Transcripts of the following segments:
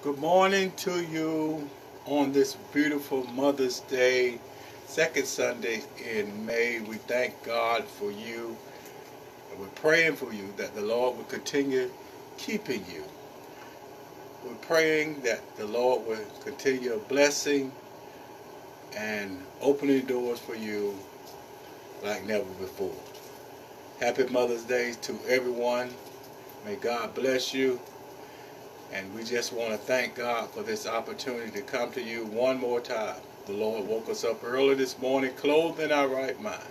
Good morning to you on this beautiful Mother's Day, second Sunday in May. We thank God for you. And we're praying for you that the Lord will continue keeping you. We're praying that the Lord will continue blessing and opening doors for you like never before. Happy Mother's Day to everyone. May God bless you. And we just want to thank God for this opportunity to come to you one more time. The Lord woke us up early this morning, clothed in our right mind.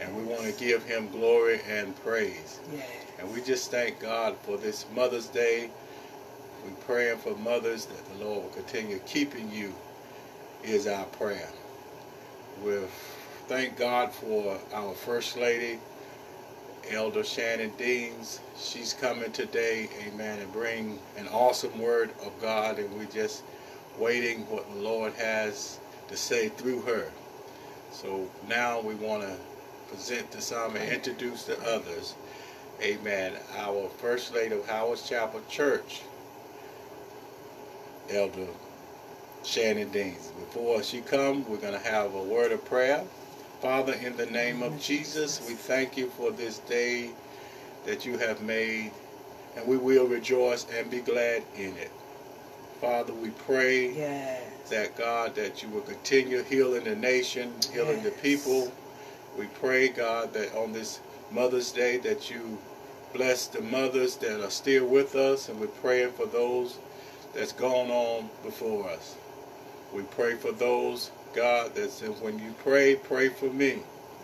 And we want to give him glory and praise. Yes. And we just thank God for this Mother's Day. We're praying for mothers that the Lord will continue keeping you is our prayer. We thank God for our First Lady, Elder Shannon Deans. She's coming today, amen, and bring an awesome word of God, and we're just waiting what the Lord has to say through her. So now we want to present to some and introduce to others, amen, our First Lady of Howell's Chapel Church, Elder Shannon Deans. Before she comes, we're going to have a word of prayer. Father, in the name of Jesus, we thank you for this day that you have made, and we will rejoice and be glad in it. Father, we pray Yes. that God, that you will continue healing the nation, healing the people. We pray, God, that on this Mother's Day that you bless the mothers that are still with us, and we're praying for those that's gone on before us. We pray for those, God, that said, when you pray, pray for me.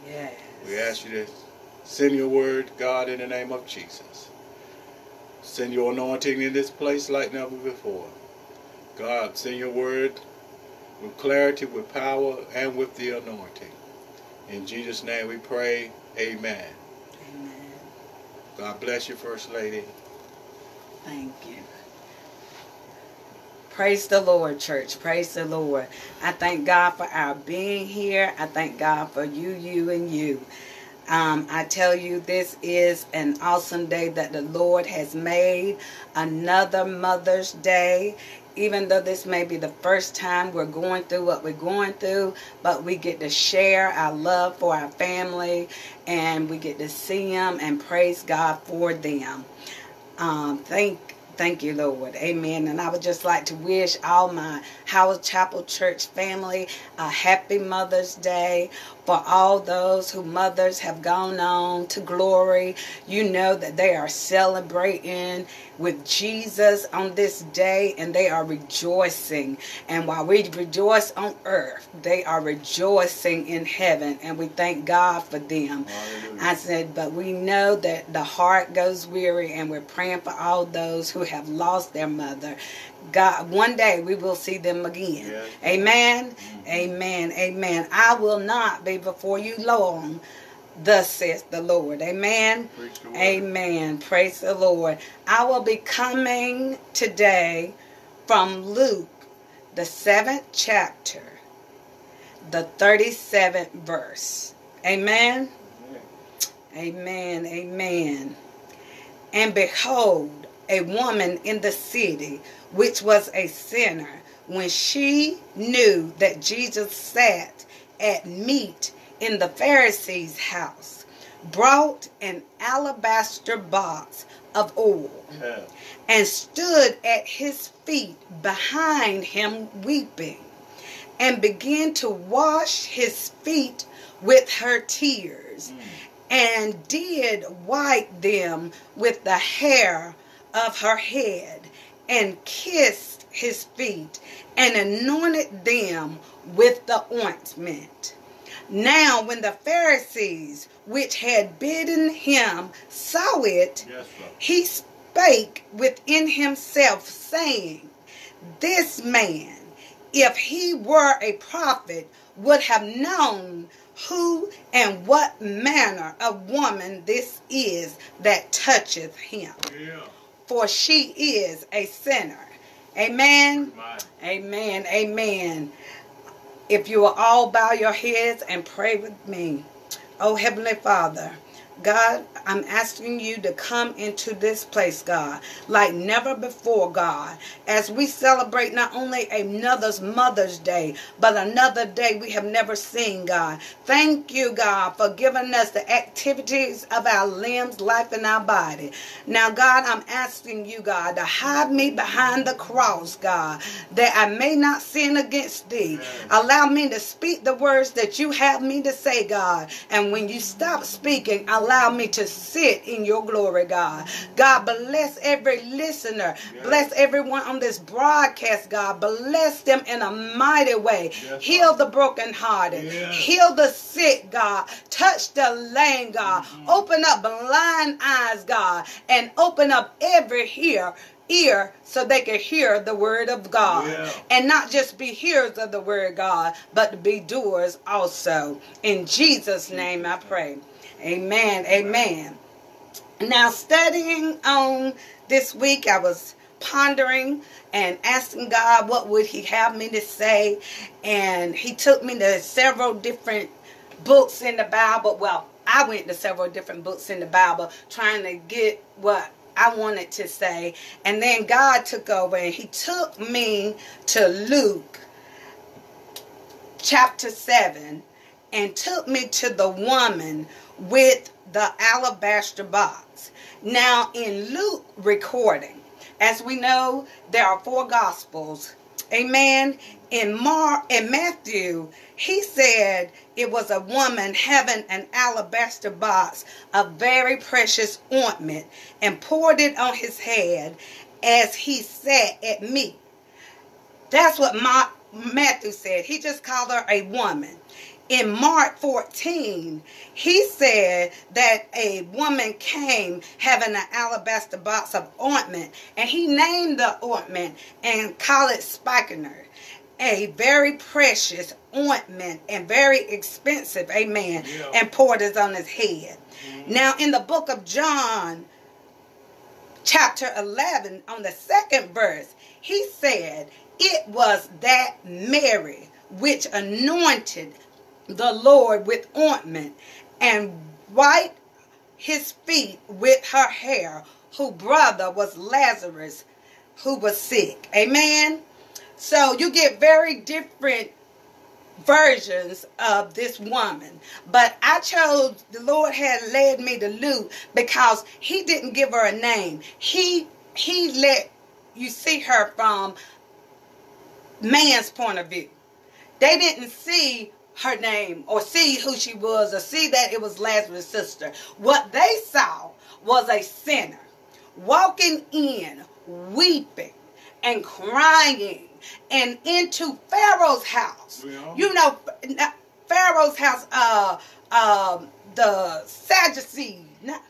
Yes. We ask you to send your word, God, in the name of Jesus. Send your anointing in this place like never before. God, send your word with clarity, with power, and with the anointing. In Jesus' name we pray. Amen. Amen. God bless you, First Lady. Thank you. Praise the Lord, church. Praise the Lord. I thank God for our being here. I thank God for you, you, and you. Um, I tell you, this is an awesome day that the Lord has made. Another Mother's Day. Even though this may be the first time we're going through what we're going through, but we get to share our love for our family and we get to see them and praise God for them. Um, thank Thank you, Lord. Amen. And I would just like to wish all my Howell Chapel Church family a happy Mother's Day. For all those who mothers have gone on to glory, you know that they are celebrating with Jesus on this day and they are rejoicing. And while we rejoice on earth, they are rejoicing in heaven. And we thank God for them. Hallelujah. I said, but we know that the heart goes weary, and we're praying for all those who have lost their mother. God, one day we will see them again. Yes. Amen. Mm-hmm. Amen. Amen. I will not be before you long. Thus says the Lord. Amen. Preach the word. Amen. Praise the Lord. I will be coming today from Luke, the seventh chapter, the 37th verse. Amen. Amen. Amen. And behold, a woman in the city, which was a sinner, when she knew that Jesus sat at meat in the Pharisee's house, brought an alabaster box of oil Yeah. and stood at his feet behind him weeping and began to wash his feet with her tears mm. and did wipe them with the hair of her head and kissed his feet and anointed them with the ointment. Now, when the Pharisees, which had bidden him, saw it, Yes, he spake within himself, saying, This man, if he were a prophet, would have known who and what manner of woman this is that toucheth him, Yeah. For she is a sinner. Amen. Amen. Amen. If you will all bow your heads and pray with me. Oh, Heavenly Father, God, I'm asking you to come into this place, God, like never before, God, as we celebrate not only another's Mother's Day, but another day we have never seen, God. Thank you, God, for giving us the activities of our limbs, life, and our body. Now, God, I'm asking you, God, to hide me behind the cross, God, that I may not sin against thee. Allow me to speak the words that you have me to say, God. And when you stop speaking, allow allow me to sit in your glory, God. God, bless every listener. Bless everyone on this broadcast, God. Bless them in a mighty way. Heal the brokenhearted. Heal the sick, God. Touch the lame, God. Mm-hmm. Open up blind eyes, God. And open up every ear ear so they can hear the word of God. Yeah. And not just be hearers of the word of God, but to be doers also. In Jesus' name I pray. Amen. Amen. Now, studying on this week, I was pondering and asking God what would he have me to say and he took me to several different books in the Bible well I went to several different books in the Bible trying to get what I wanted to say and then God took over and he took me to Luke chapter 7 and took me to the woman with the alabaster box. Now, in Luke recording, as we know, there are four gospels. Amen. In Mark in Matthew, he said it was a woman having an alabaster box of very precious ointment and poured it on his head as he sat at meat. That's what Ma- Matthew said. He just called her a woman in Mark 14, he said that a woman came having an alabaster box of ointment, and he named the ointment and called it spikenard, a very precious ointment and very expensive, amen, yeah. and poured it on his head. Mm-hmm. Now, in the book of John, chapter 11, on the second verse, he said, It was that Mary which anointed the Lord with ointment and wiped his feet with her hair, whose brother was Lazarus, who was sick. Amen. So you get very different versions of this woman. But I chose, the Lord had led me to Luke because he didn't give her a name. He he let you see her from man's point of view. They didn't see her name or see who she was or see that it was Lazarus' sister. What they saw was a sinner walking in, weeping and crying and into Pharaoh's house. Yeah. You know, Pharaoh's house, uh, um, the Sadducees, not,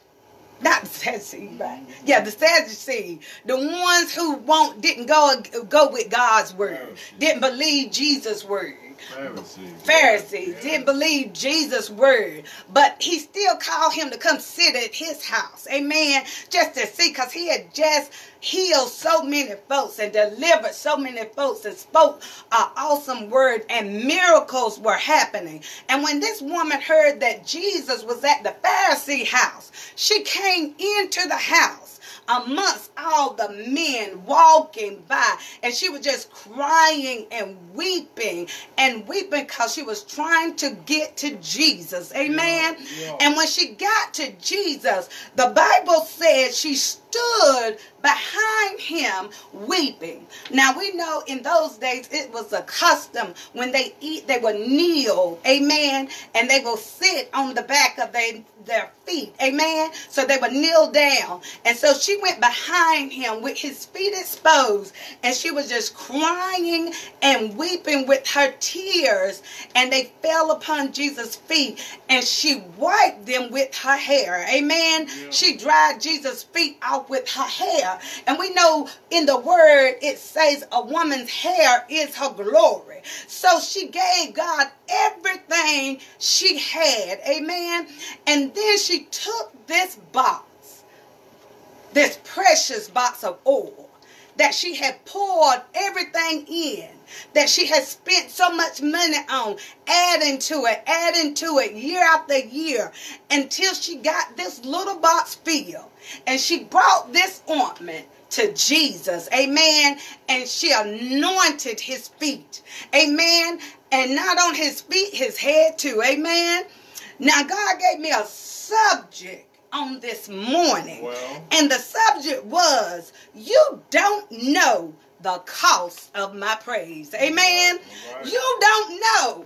not the Sadducees, right? Yeah, the Sadducees, the ones who won't didn't go go with God's word, didn't believe Jesus' word. Pharisees, Pharisees didn't believe Jesus' word, but he still called him to come sit at his house. Amen. Just to see, because he had just healed so many folks and delivered so many folks and spoke an awesome word, and miracles were happening. And when this woman heard that Jesus was at the Pharisee house, she came into the house amongst all the men walking by. And she was just crying and weeping and weeping because she was trying to get to Jesus. Amen. Yeah, yeah. And when she got to Jesus, the Bible said she stood behind him weeping. Now we know in those days it was a custom when they eat, they would kneel, amen, and they will sit on the back of their, their feet, amen. So they would kneel down. And so she went behind him with his feet exposed, and she was just crying and weeping with her tears, and they fell upon Jesus' feet, and she wiped them with her hair, amen. Yeah. She dried Jesus' feet off with her hair. And we know in the word it says a woman's hair is her glory. So she gave God everything she had. Amen. And then she took this box, this precious box of oil, that she had poured everything in, that she had spent so much money on, adding to it, adding to it year after year, until she got this little box filled. And she brought this ointment to Jesus. Amen. And she anointed his feet. Amen. And not on his feet, his head too. Amen. Now, God gave me a subject on this morning. Well. And the subject was, You don't know the cost of my praise. Amen. Right. You don't know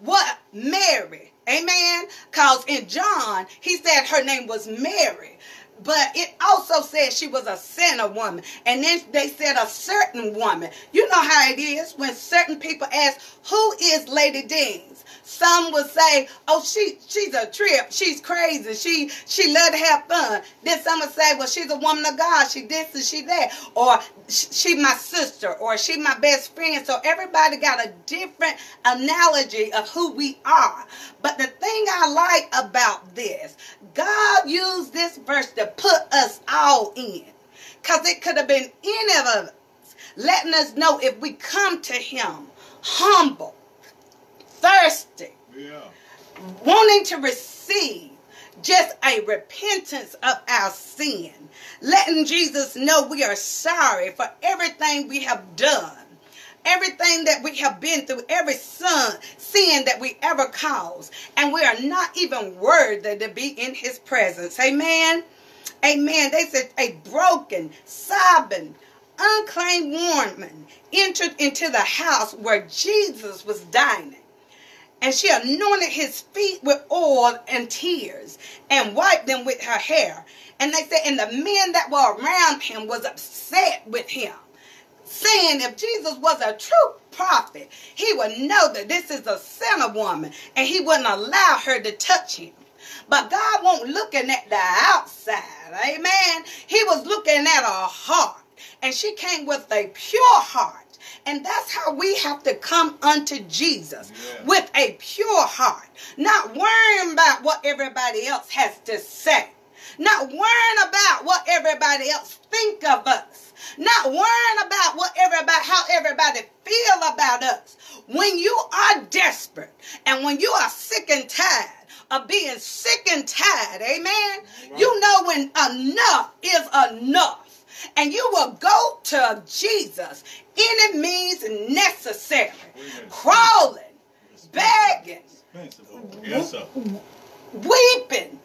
what Mary, amen. Because in John, he said her name was Mary. But it also said she was a sinner woman. And then they said a certain woman. You know how it is when certain people ask, Who is Lady Deans? Some will say, "Oh, she she's a trip. She's crazy. She she love to have fun." Then some will say, "Well, she's a woman of God. She this and she that," or "She my sister," or "She my best friend." So everybody got a different analogy of who we are. But the thing I like about this, God used this verse to put us all in, cause it could have been any of us, letting us know if we come to Him humble thirsty, Yeah. wanting to receive just a repentance of our sin, letting Jesus know we are sorry for everything we have done. Everything that we have been through, every son, sin that we ever caused, and we are not even worthy to be in his presence. Amen. Amen. They said a broken, sobbing, unclaimed woman entered into the house where Jesus was dining. And she anointed his feet with oil and tears and wiped them with her hair. And they said, and the men that were around him was upset with him, saying if Jesus was a true prophet, he would know that this is a sinner woman and he wouldn't allow her to touch him. But God won't looking at the outside. Amen. He was looking at her heart. And she came with a pure heart. And that's how we have to come unto Jesus Yeah. with a pure heart, not worrying about what everybody else has to say, not worrying about what everybody else think of us, not worrying about what everybody how everybody feel about us. When you are desperate and when you are sick and tired of being sick and tired, amen, you know when enough is enough. And you will go to Jesus. Any means necessary, crawling, begging, Yes, weeping,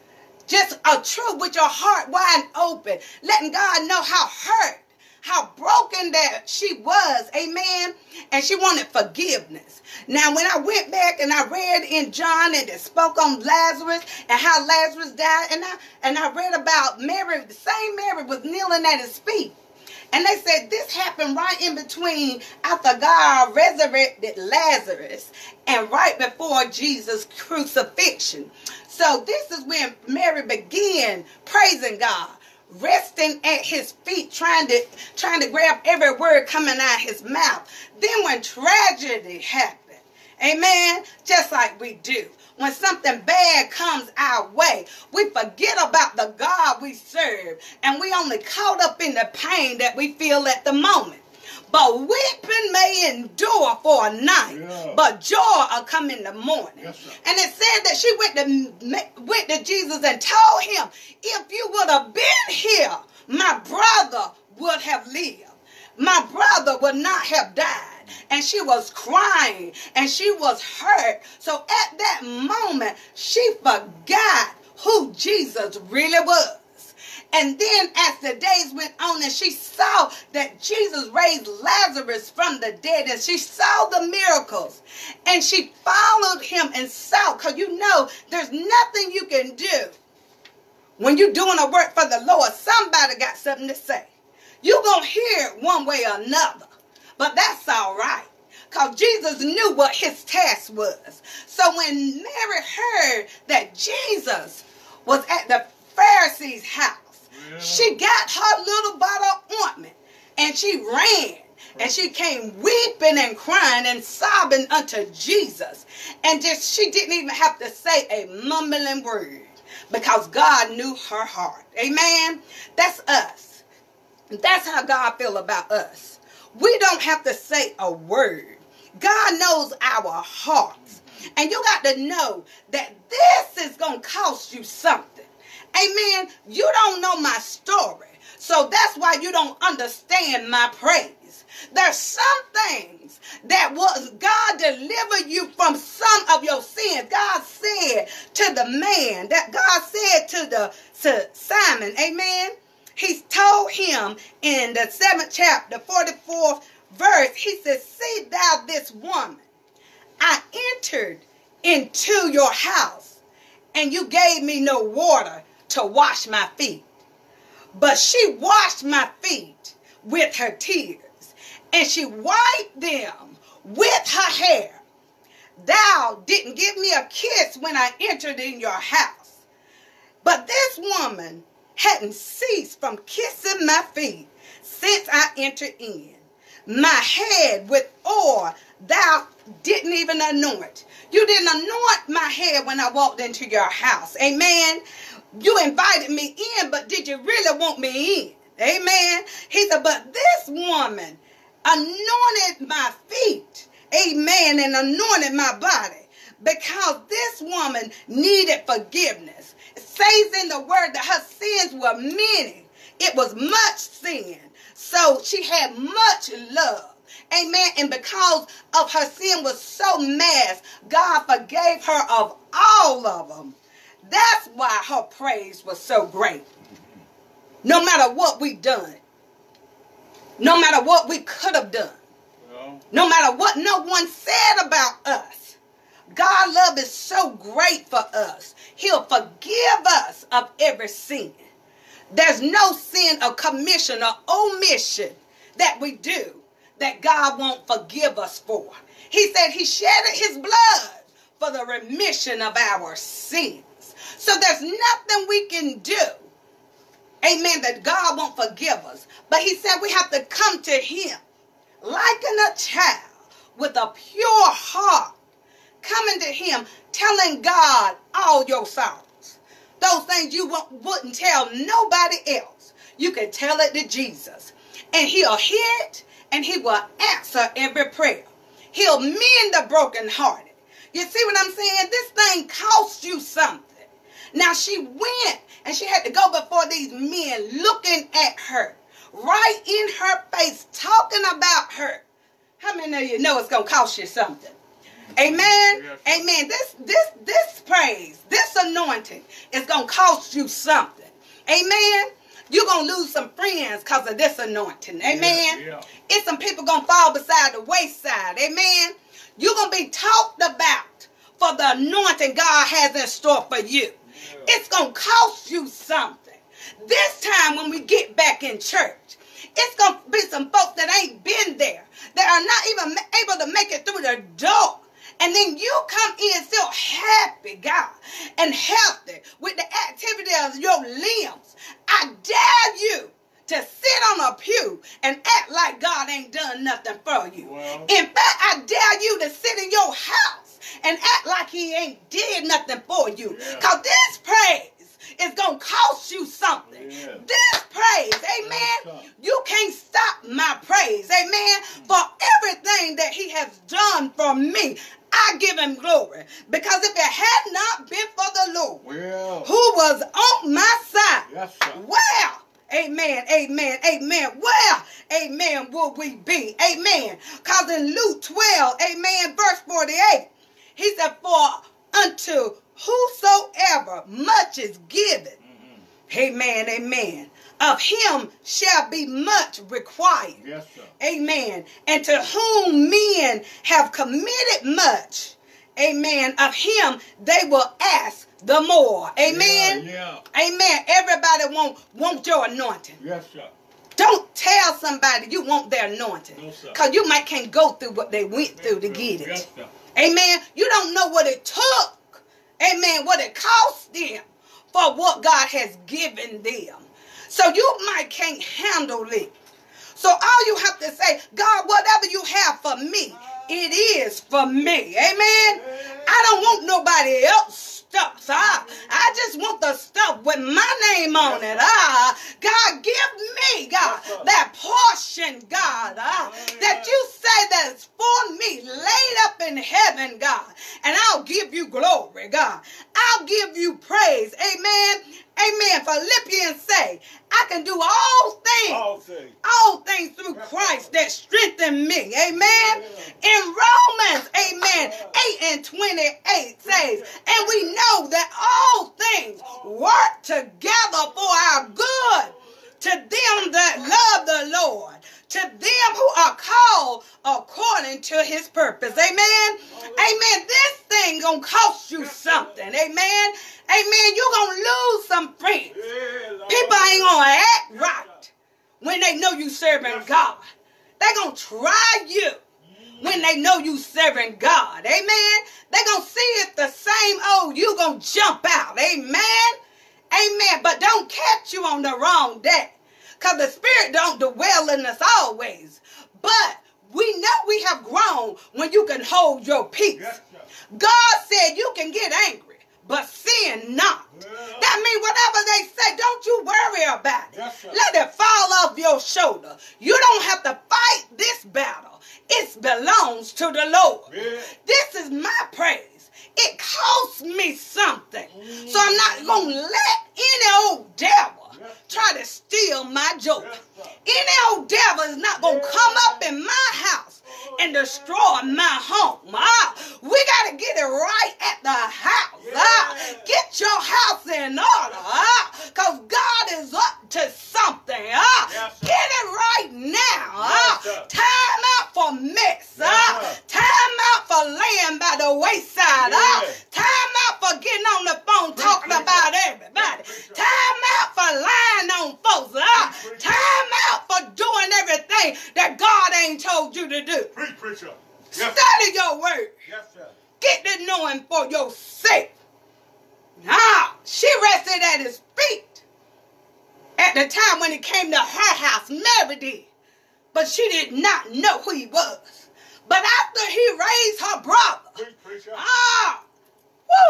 just a truth with your heart wide open, letting God know how hurt, how broken that she was, amen. And she wanted forgiveness. Now, when I went back and I read in John and it spoke on Lazarus and how Lazarus died, and I and I read about Mary, the same Mary was kneeling at his feet. And they said this happened right in between after God resurrected Lazarus and right before Jesus' crucifixion. So this is when Mary began praising God, resting at his feet, trying to trying to grab every word coming out his mouth. Then when tragedy happened, amen, just like we do. When something bad comes our way, we forget about the God we serve and we only caught up in the pain that we feel at the moment. But weeping may endure for a night, Yeah. but joy will come in the morning. Yes, and it said that she went to went to Jesus and told him, "If you would have been here, my brother would have lived. My brother would not have died." And she was crying and she was hurt. So at that moment, she forgot who Jesus really was. And then as the days went on and she saw that Jesus raised Lazarus from the dead and she saw the miracles and she followed him and saw because you know there's nothing you can do when you're doing a work for the Lord. Somebody got something to say. You're going to hear it one way or another. But that's all right. Because Jesus knew what his task was. So when Mary heard that Jesus was at the Pharisee's house, She got her little bottle of ointment and she ran. And she came weeping and crying and sobbing unto Jesus. And just she didn't even have to say a mumbling word because God knew her heart. Amen. That's us. That's how God feel about us. We don't have to say a word. God knows our hearts. And you got to know that this is going to cost you something. Amen. You don't know my story. So that's why you don't understand my praise. There's some things that was God delivered you from some of your sins. God said to the man that God said to the to Simon, Amen. He told him in the seventh chapter, 44th verse, he says, See thou this woman. I entered into your house, and you gave me no water to wash my feet. But she washed my feet with her tears, and she wiped them with her hair. Thou didn't give me a kiss when I entered in your house. But this woman hadn't ceased from kissing my feet since I entered in. My head with oil thou didn't even anoint. You didn't anoint my head when I walked into your house. Amen. You invited me in, but did you really want me in? Amen. He said, but this woman anointed my feet. Amen. And anointed my body because this woman needed forgiveness. It says in the word that her sins were many. It was much sin. So she had much love. Amen. And because of her sin was so mass, God forgave her of all of them. That's why her praise was so great. No matter what we done, no matter what we could have done, no matter what no one said about us, God love is so great for us. He'll forgive us of every sin. There's no sin of commission or omission that we do that God won't forgive us for. He said he shedded his blood for the remission of our sins. So there's nothing we can do. Amen. That God won't forgive us. But he said we have to come to him like in a child with a pure heart. Coming to him, telling God all your sorrows. Those things you wouldn't tell nobody else. You can tell it to Jesus. And he'll hear it and he will answer every prayer. He'll mend the brokenhearted. You see what I'm saying? This thing costs you something. Now she went and she had to go before these men looking at her, right in her face, talking about her. How many of you know it's gonna cost you something? Amen. Amen. This this this praise, this anointing is gonna cost you something. Amen. You're gonna lose some friends because of this anointing. Amen. Yeah, yeah. It's some people gonna fall beside the wayside. Amen. You're gonna be talked about for the anointing God has in store for you. It's going to cost you something. This time when we get back in church, it's going to be some folks that ain't been there, that are not even able to make it through the door. And then you come in still happy, God, and healthy with the activity of your limbs. I dare you to sit on a pew and act like God ain't done nothing for you. Well, in fact, I dare you to sit in your house and act like he ain't did nothing for you. Yeah. Cause this praise is gonna cost you something. Yeah. This praise, amen. You can't stop my praise, amen. For everything that he has done for me. I give him glory. Because if it had not been for the Lord well, who was on my side, yes, well, Amen, amen, amen. Where, amen, will we be? Amen. Because in Luke 12, amen, verse 48, he said, For unto whosoever much is given, mm-hmm. amen, amen, of him shall be much required. Yes, sir. Amen. And to whom men have committed much, amen, of him they will ask the more. Amen. Yeah, yeah. Amen. Everybody want want your anointing. Yes, sir. Don't tell somebody you want their anointing. Because no, you might can't go through what they went through to get it. Yes, Amen. You don't know what it took. Amen. What it cost them for what God has given them. So you might can't handle it. So all you have to say, God, whatever you have for me, it is for me. Amen. I don't want nobody else stuff. Ah, I just want the stuff with my name on it. Ah, God, give me, God, that portion, God, ah, that you say that's for me, laid up in heaven, God. And I'll give you glory, God. I'll give you praise. Amen. Amen. Philippians say, I can do all things, All things. all things through Christ that strengthen me. Amen. In Romans, amen, 8 and 28 says, and we know that all things work together for our good to them that love the Lord, to them who are called according to his purpose. Amen. Amen. This thing gonna cost you something. Amen. Amen. you gonna lose some friends. People ain't gonna act right when they know you serving God. They gonna try you when they know you serving God. Amen. They gonna see it the same old. You gonna jump out. Amen. Amen. But don't catch you on the wrong day. Cause the spirit don't dwell in us always. But we know we have grown when you can hold your peace. God said you can get angry, but sin not. That means whatever they say, don't you worry about it. Let it fall off your shoulder. You don't have to fight this battle. It belongs to the Lord. This is my praise. It costs me something. So I'm not mm. going to let any old devil try to steal my joy. Any old devil is not going to come up in my house and destroy my home. Ah, we got to get it right at the house. Ah, get your house in order. Ah, Cause God is up to something. Ah, get it right now. Ah, time out for mess. Ah, time out for laying by the wayside. Ah, time out for getting on the phone talking about everybody. Time out for lying on folks. Preacher. time out for doing everything that God ain't told you to do. Preach, preacher. Yes, Study your word. yes, sir. Get to knowing for yourself. Ah, she rested at his feet at the time when he came to her house. Mary did. But she did not know who he was. But after he raised her brother, ah,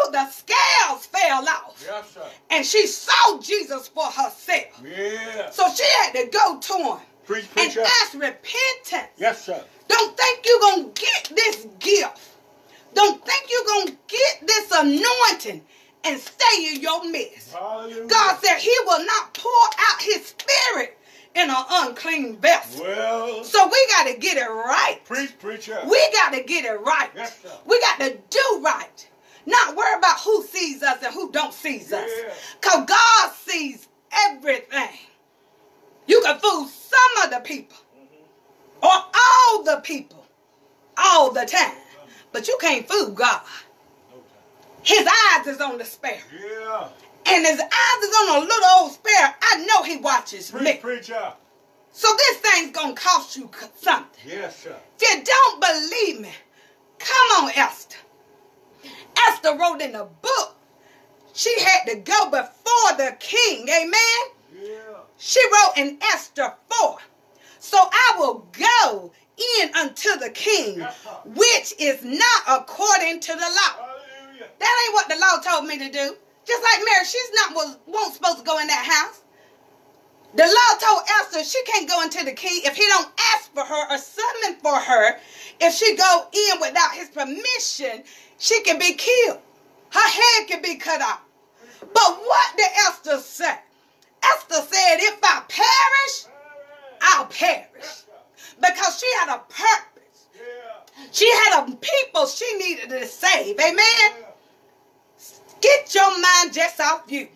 woo, the scales fell off. Yes, sir. And she saw Jesus for herself. Yeah. So she had to go to him Preach, and preacher. ask repentance. Yes, sir. Don't think you're going to get this gift. Don't think you're going to get this anointing and stay in your mess. Hallelujah. God said he will not pour out his spirit in an unclean vessel. Well, So we got to get it right. preach, preacher. We got to get it right. Yes, sir. We got to do right. Not worry about who sees us and who don't sees us. Because God sees everything. You can fool some of the people mm-hmm. or all the people all the time. But you can't fool God. His eyes is on the sparrow. Yeah. And his eyes is on a little old sparrow. I know he watches me. preacher. So this thing's going to cost you something. Yes, sir. If you don't believe me, come on, Esther. Esther wrote in the book. She had to go before the king. Amen. Yeah. She wrote in Esther 4. So I will go in unto the king, which is not according to the law. Hallelujah. That ain't what the law told me to do. Just like Mary, she's not was won't supposed to go in that house. The law told Esther she can't go into the king if he don't ask for her or summon for her. If she go in without his permission, she can be killed. Her head can be cut off. But what did Esther say? Esther said, if I perish, I'll perish. Because she had a purpose. She had a people she needed to save. Amen. Get your mind just off you.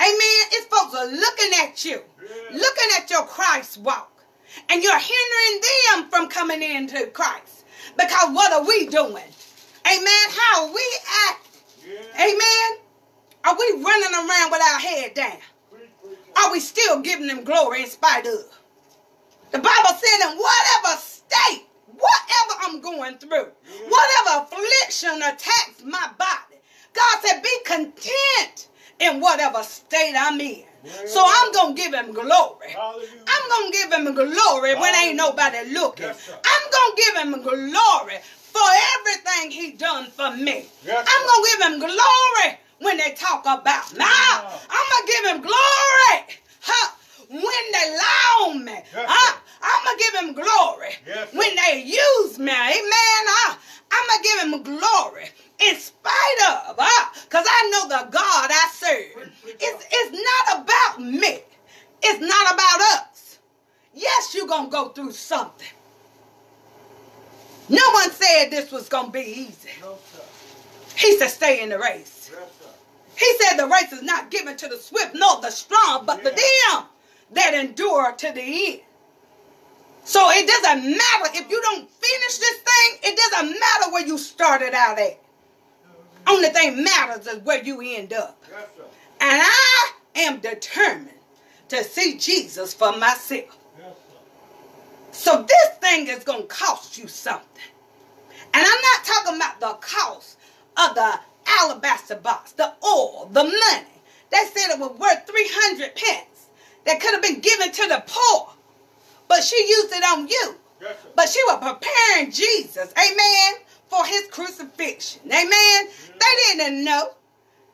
Amen. It's folks are looking at you, Yeah. looking at your Christ walk, and you're hindering them from coming into Christ. Because what are we doing? Amen. How are we acting? Yeah. Amen. Are we running around with our head down? Are we still giving them glory in spite of? The Bible said in whatever state, whatever I'm going through, whatever affliction attacks my body, God said, be content in whatever state I'm in. So I'm going to give him glory. I'm going to give him glory when ain't nobody looking. I'm going to give him glory for everything he done for me. I'm going to give him glory when they talk about me. I'm going to give him glory. Huh? When they lie on me. Yes, huh? I'm going to give him glory. Yes, when they use me. Amen. I, I'm going to give him glory in spite of. Because I know the God I serve. It's, it's not about me. It's not about us. Yes, you're going to go through something. No one said this was going to be easy. No. He said, stay in the race. Yes. He said, the race is not given to the swift nor the strong, but the Yeah. them that endure to the end. So it doesn't matter if you don't finish this thing, it doesn't matter where you started out at. Only thing matters is where you end up. Yes. And I am determined to see Jesus for myself. Yes. So this thing is going to cost you something. And I'm not talking about the cost of the alabaster box, the oil, the money. They said it was worth 300 pence that could have been given to the poor. But she used it on you. Yes. But she was preparing Jesus, amen, for his crucifixion. Amen. They didn't know.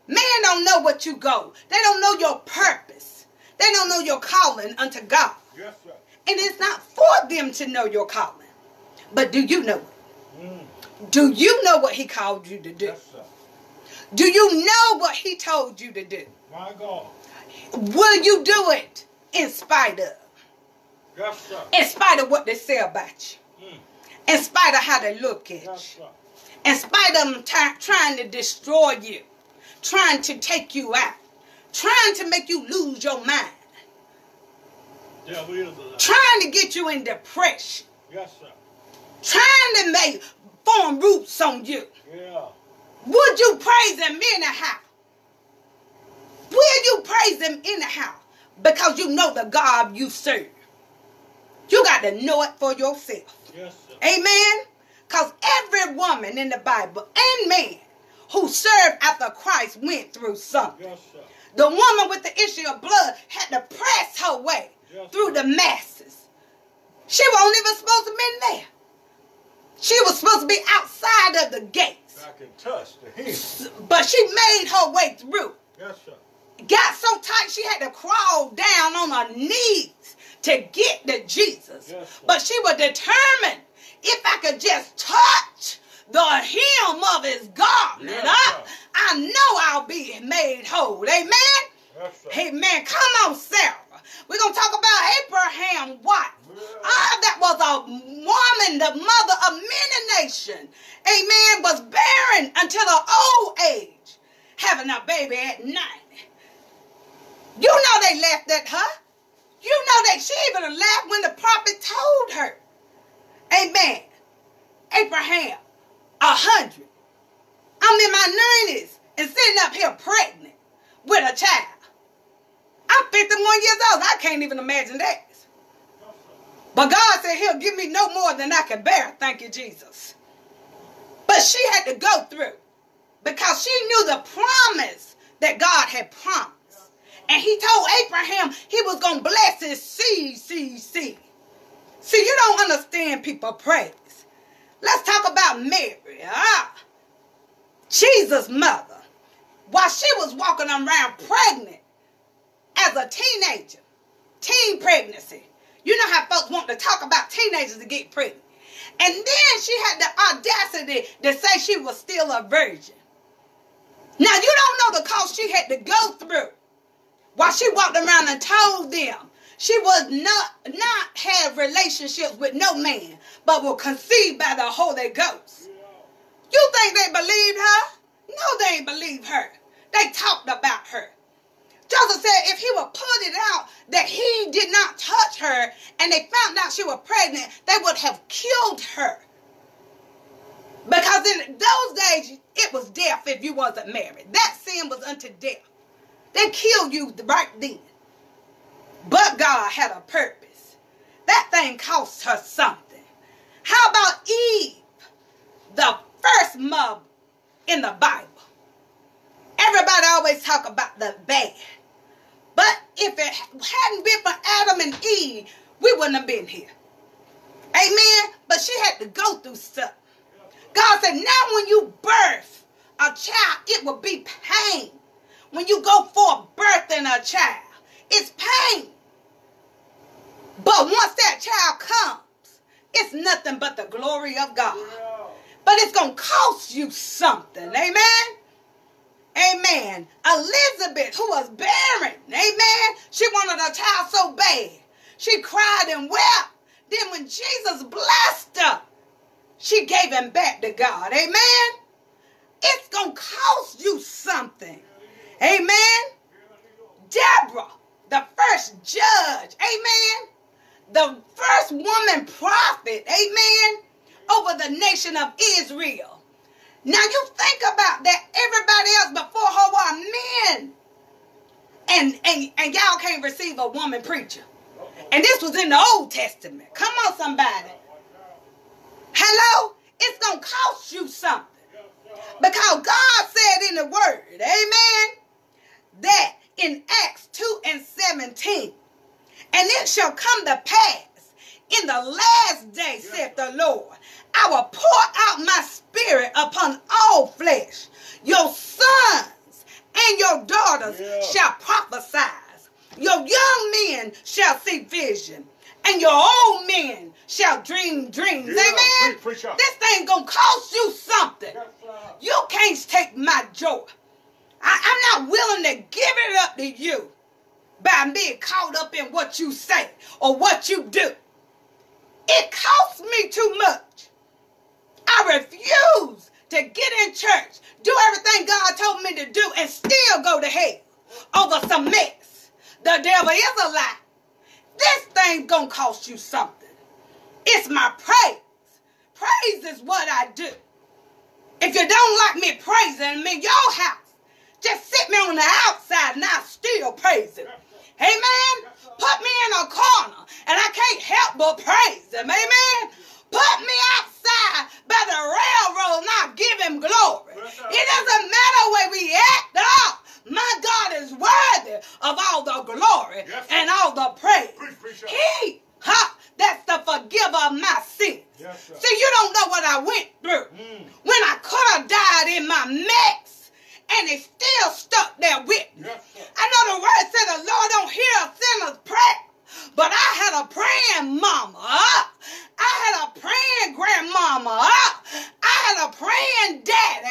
Man don't know what you go. They don't know your purpose. They don't know your calling unto God. Yes, sir. And it's not for them to know your calling. But do you know it? Mm. Do you know what he called you to do? Yes, sir. Do you know what he told you to do? My God. Will you do it in spite of? Yes, sir. In spite of what they say about you. Mm. In spite of how they look at Yes, you. sir. In spite of them ty- trying to destroy you. Trying to take you out. Trying to make you lose your mind. Devil is a lie. Trying to get you in depression. Yes, sir. Trying to make form roots on you. Yeah. Would you praise him anyhow? Will you praise him anyhow? Because you know the God you serve. You got to know it for yourself. Yes, sir. Amen? Because every woman in the Bible and man who served after Christ went through something. Yes, sir. The woman with the issue of blood had to press her way Yes, through the masses. She wasn't even supposed to be there. She was supposed to be outside of the gates. I can touch the. But she made her way through. Yes, sir. Got so tight she had to crawl down on her knees to get to Jesus. Yes, but she was determined if I could just touch the hem of his garment, Yes, I, I know I'll be made whole. Amen. Yes. Amen. Come on, Sarah. We're going to talk about Abraham. Yeah. Ah, that was a woman, the mother of many nations. Amen. Was barren until her old age, having a baby at 90. You know they laughed at her. You know that she even laughed when the prophet told her. Amen. Abraham, a hundred. I'm in my 90s and sitting up here pregnant with a child. I'm 51 years old. I can't even imagine that. But God said he'll give me no more than I can bear. Thank you, Jesus. But she had to go through because she knew the promise that God had promised. And he told Abraham he was going to bless his seed, seed, seed. See, you don't understand people praise. Let's talk about Mary. Ah, Jesus' mother. While she was walking around pregnant as a teenager, teen pregnancy. You know how folks want to talk about teenagers to get pregnant. And then she had the audacity to say she was still a virgin. Now you don't know the cost she had to go through while she walked around and told them she was not not have relationships with no man, but was conceived by the Holy Ghost. You think they believed her? No, they ain't believe her. They talked about her. Joseph said if he would put it out that he did not touch her and they found out she was pregnant, they would have killed her. Because in those days, it was death if you wasn't married. That sin was unto death. They killed you right then. But God had a purpose. That thing cost her something. How about Eve, the first mother in the Bible? Everybody always talk about the bad. But if it hadn't been for Adam and Eve, we wouldn't have been here. Amen. But she had to go through stuff. God said, now when you birth a child, it will be pain. When you go for birthing a child, it's pain. But once that child comes, it's nothing but the glory of God. But it's going to cost you something. Amen. Amen. Elizabeth, who was barren, amen. She wanted a child so bad. She cried and wept. Then when Jesus blessed her, she gave him back to God. Amen. It's going to cost you something. Amen. Deborah, the first judge. Amen. The first woman prophet. Amen. Over the nation of Israel. Now you think about that. Everybody else before her were men. And, and, and y'all can't receive a woman preacher. And this was in the Old Testament. Come on, somebody. Hello? It's going to cost you something. Because God said in the word, amen, that in Acts 2 and 17, and it shall come to pass in the last day, saith the Lord, I will pour out my spirit upon all flesh. Your sons and your daughters yeah. shall prophesy. Your young men shall see vision. And your old men shall dream dreams. Yeah. Amen. Preach this thing gonna cost you something. Yes, you can't take my joy. I, I'm not willing to give it up to you by being caught up in what you say or what you do. It costs me too much. I refuse to get in church, do everything God told me to do, and still go to hell over some mess. The devil is a lie. This thing's gonna cost you something. It's my praise. Praise is what I do. If you don't like me praising me, your house, just sit me on the outside and I'll still praise him. Amen. Put me in a corner and I can't help but praise him. Amen. Put me outside by the railroad and I'll give him glory. It doesn't matter where we act up. My God is worthy of all the glory yes, and all the praise. Preach, he, ha, that's the forgiver of my sins. Yes, See, you don't know what I went through. Mm. When I could have died in my mess and they still stuck there with me. Yes, I know the word said the Lord don't hear a sinner's prayer. But I had a praying mama. I had a praying grandmama. I had a praying daddy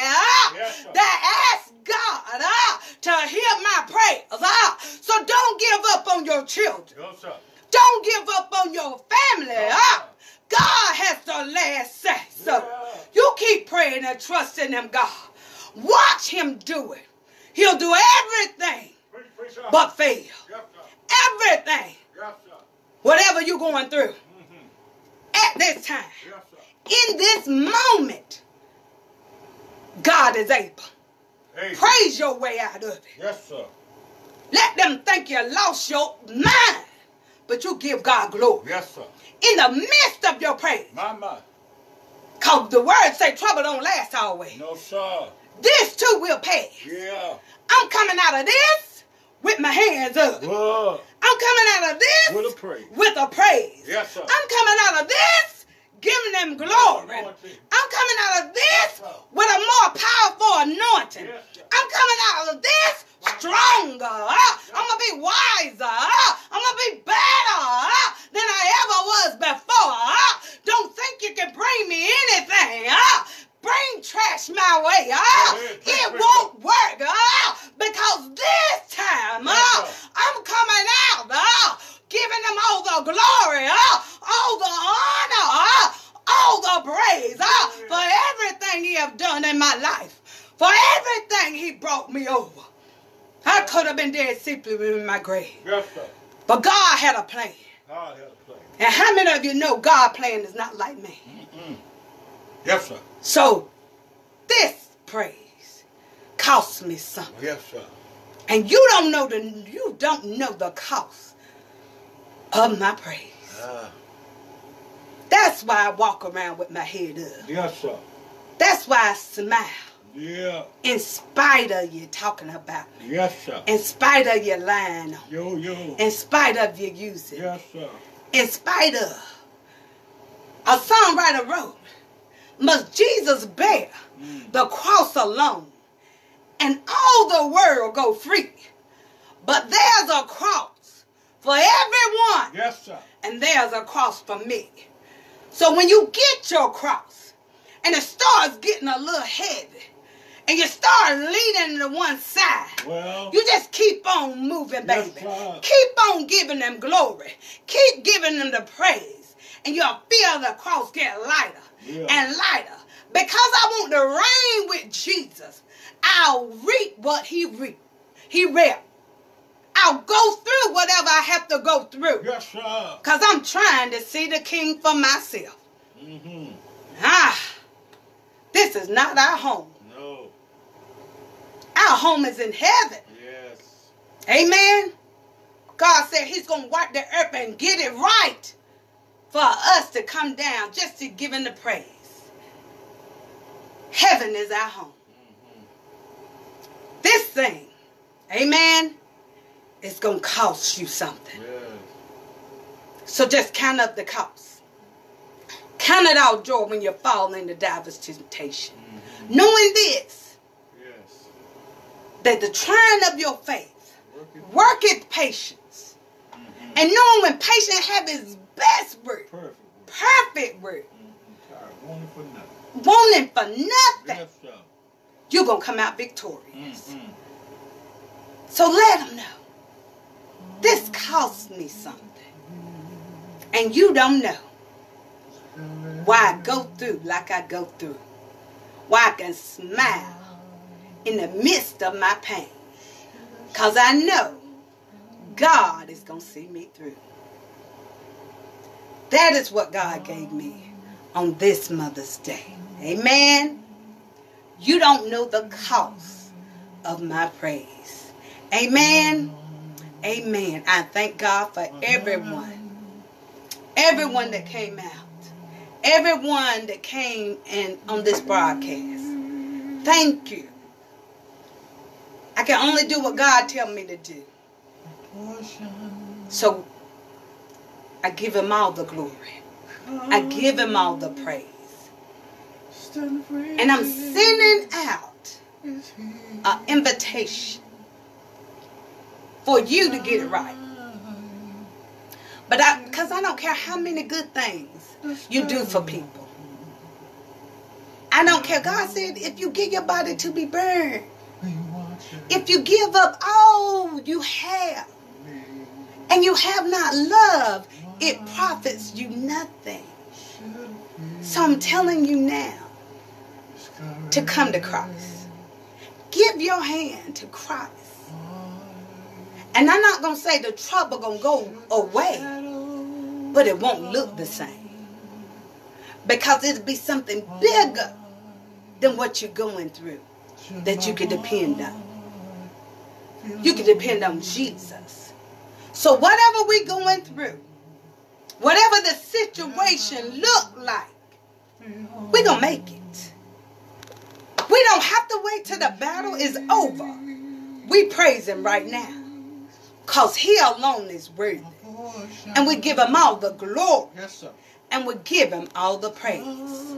yes, that asked God uh, to hear my prayers. Uh. So don't give up on your children. Yes, don't give up on your family. Uh. God has the last say. So you keep praying and trusting Him, God. Watch Him do it. He'll do everything but fail. Everything whatever you're going through mm-hmm. at this time, in this moment, God is able. Hey. Praise your way out of it. Yes, sir. Let them think you lost your mind, but you give God glory. Yes, sir. In the midst of your praise. My, my. Because the word say trouble don't last always. No, sir. This too will pass. Yeah. I'm coming out of this with my hands up. Whoa. I'm coming out of this with a praise. With a praise. Yes, sir. I'm coming out of this giving them glory. I'm coming out of this with a more powerful anointing. I'm coming out of this stronger. I'm going to be wiser. I'm going to be better than I ever was before. Don't think you can bring me anything. Bring trash my way. Uh. It won't work uh, because this time uh, I'm coming out giving them all the glory, all the honor, all the praise for everything he have done in my life, for everything he brought me over. I could have been dead simply in my grave. Yes, sir. But God had a plan. God had a plan. And how many of you know God's plan is not like me? Mm-mm. Yes, sir. So, this praise costs me something. Yes, sir. And you don't know the you don't know the cost of my praise. Uh. That's why I walk around with my head up. Yes, sir. That's why I smile. Yeah. In spite of you talking about me. Yes, sir. In spite of you lying on Yo, yo. In spite of you using Yes, sir. In spite of. A songwriter wrote, Must Jesus bear mm. the cross alone and all the world go free. But there's a cross for everyone, Yes, sir. and there's a cross for me. So when you get your cross and it starts getting a little heavy, and you start leaning to one side, Well, you just keep on moving, baby. sir. keep on giving them glory. Keep giving them the praise. And you'll feel the cross get lighter Yeah. and lighter. Because I want to reign with Jesus, I'll reap what he reap. He reaped. I'll go through whatever I have to go through. yes, sir. Because I'm trying to see the king for myself. Mm-hmm. Ah, this is not our home. No. Our home is in heaven. Yes. Amen. God said He's going to wipe the earth and get it right for us to come down just to give Him the praise. Heaven is our home. Mm-hmm. This thing, amen, is going to cost you something. Yes. So just count up the cost. Count it out joy when you fall into divers temptation. Mm-hmm. Knowing this, Yes. that the trying of your faith Working worketh patience. Mm-hmm. And knowing when patience have his best work, perfect. work. perfect work, Mm-hmm. Wanting for nothing. wanting for nothing, Yes, you're going to come out victorious. Mm-hmm. So let them know. This cost me something. And you don't know why I go through like I go through. Why I can smile in the midst of my pain. Because I know God is going to see me through. That is what God gave me on this Mother's Day. Amen. You don't know the cost of my praise. Amen. Amen. I thank God for everyone. Everyone that came out. Everyone that came in on this broadcast. Thank you. I can only do what God tell me to do. So I give him all the glory. I give him all the praise. And I'm sending out an invitation for you to get it right. But I, because I don't care how many good things you do for people. I don't care. God said if you give your body to be burned, if you give up all you have, and you have not love, it profits you nothing. So I'm telling you now to come to Christ. Give your hand to Christ. And I'm not gonna say the trouble gonna go away, but it won't look the same. Because it'll be something bigger than what you're going through that you can depend on. You can depend on Jesus. So whatever we're going through, whatever the situation look like, we're gonna make it. We don't have to wait till the battle is over. We praise him right now. Cause he alone is worthy. And we give him all the glory. Yes, sir. And we give him all the praise.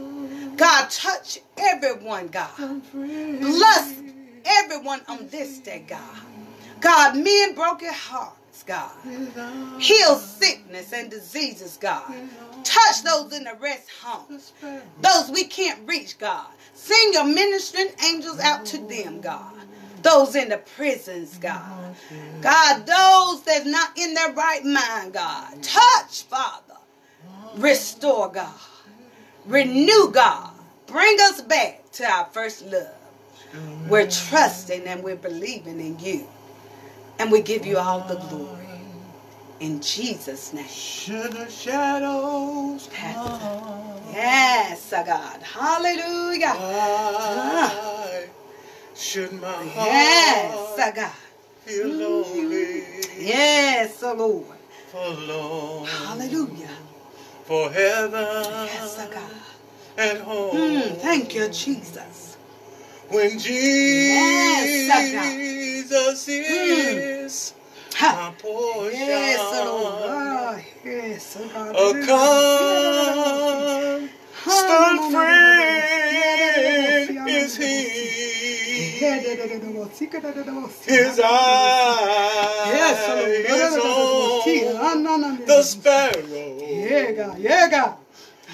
God touch everyone, God. Bless everyone on this day, God. God, men broken God. Heal sickness and diseases, God. Touch those in the rest home. Those we can't reach, God. Send your ministering angels out to them, God. Those in the prisons, God. God, those that's not in their right mind, God. Touch, Father. Restore, God. Renew, God. Bring us back to our first love. We're trusting and we're believing in you. And we give you all the glory. In Jesus' name. Should the shadows come, Yes, God. Hallelujah. why should my heart Yes, God. feel lonely, Yes, oh Lord. forlorn? Hallelujah. For heaven Yes, God. at home. Mm, thank you, Jesus. When Yes, God. Jesus is Ha. Yes, oh Lord. Yes, oh God. A constant friend is He. His eye Yes, is on the sparrow. Yeah, God. Yeah, God.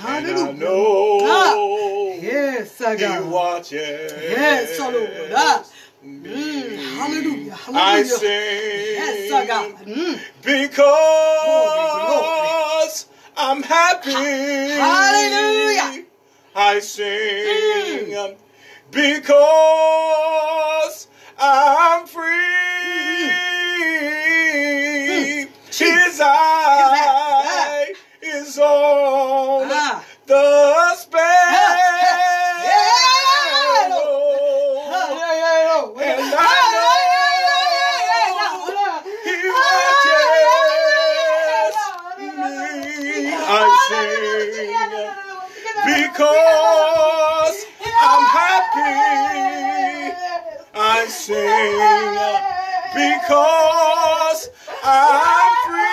And I know Yes, He watches. Yes, Lord. Ah. Mm, hallelujah. I Hallelujah. sing Yes, God. Mm. because I'm happy. Hallelujah. I sing because I'm free. His eye is on Ah. the sparrow. And I know he watches me. I sing because I'm happy. I sing because I'm free.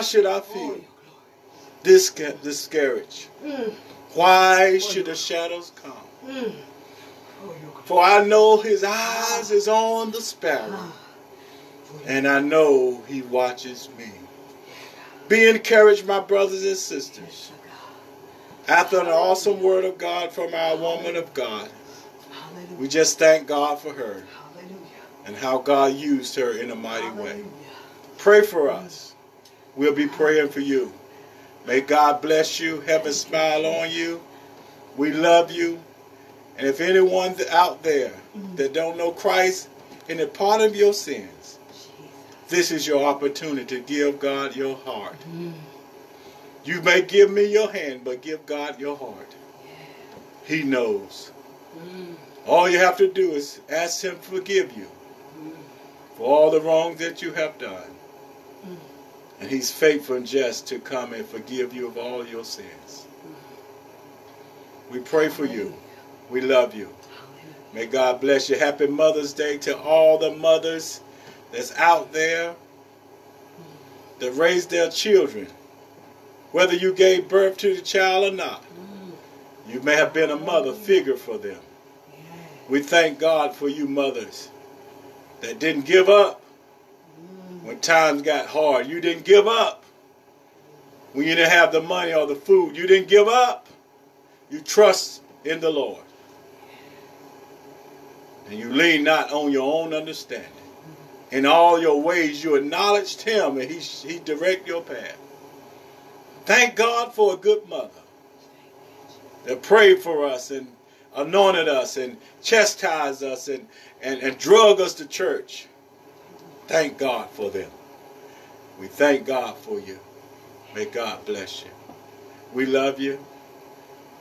Why should I feel dis- discouraged? Why should the shadows come? For I know his eyes is on the sparrow, and I know he watches me. Be encouraged, my brothers and sisters. After an awesome word of God from our woman of God, we just thank God for her and how God used her in a mighty way. Pray for us. We'll be praying for you. May God bless you, heaven smile on you. We love you. And if anyone out there mm-hmm. that don't know Christ and the part of your sins, this is your opportunity to give God your heart. Mm-hmm. You may give me your hand, but give God your heart. He knows. Mm. All you have to do is ask Him to forgive you mm. for all the wrong that you have done. And He's faithful and just to come and forgive you of all your sins. We pray for you. We love you. May God bless you. Happy Mother's Day to all the mothers that's out there that raise their children. Whether you gave birth to the child or not, you may have been a mother figure for them. We thank God for you mothers that didn't give up when times got hard. You didn't give up when you didn't have the money or the food. You didn't give up. You trust in the Lord. And you lean not on your own understanding. In all your ways you acknowledged him and he, he direct your path. Thank God for a good mother that prayed for us and anointed us and chastised us and, and, and drug us to church. Thank God for them. We thank God for you. May God bless you. We love you.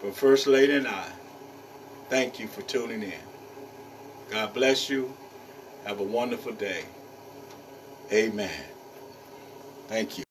From First Lady and I, thank you for tuning in. God bless you. Have a wonderful day. Amen. Thank you.